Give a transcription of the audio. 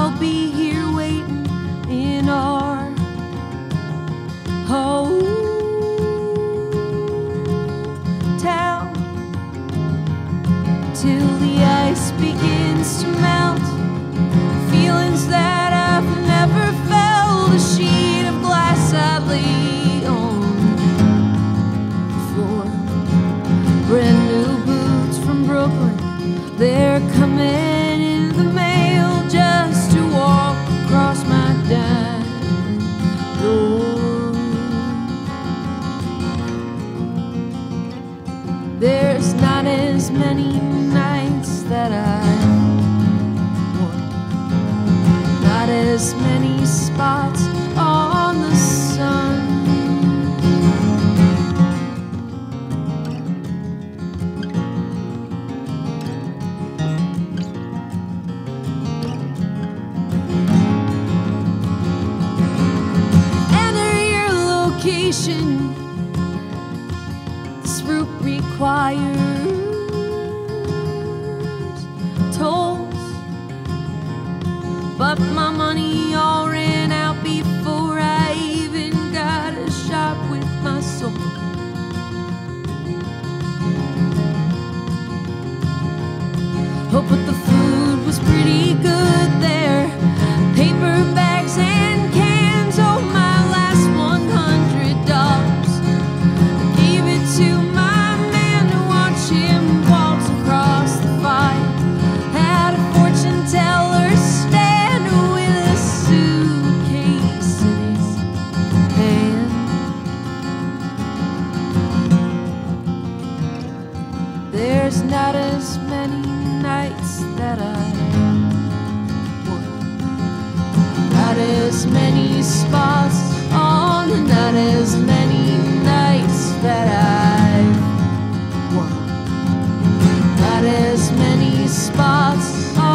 I'll be here waiting in our hometown till the ice begins to melt. There's not as many nights that I want, not as many spots on the sun. And your location requires tolls, but my money all ran out before I even got a shop with my soul. Oh, the there's not as many nights that I want. Not as many spots on, not as many nights that I want. Not as many spots on.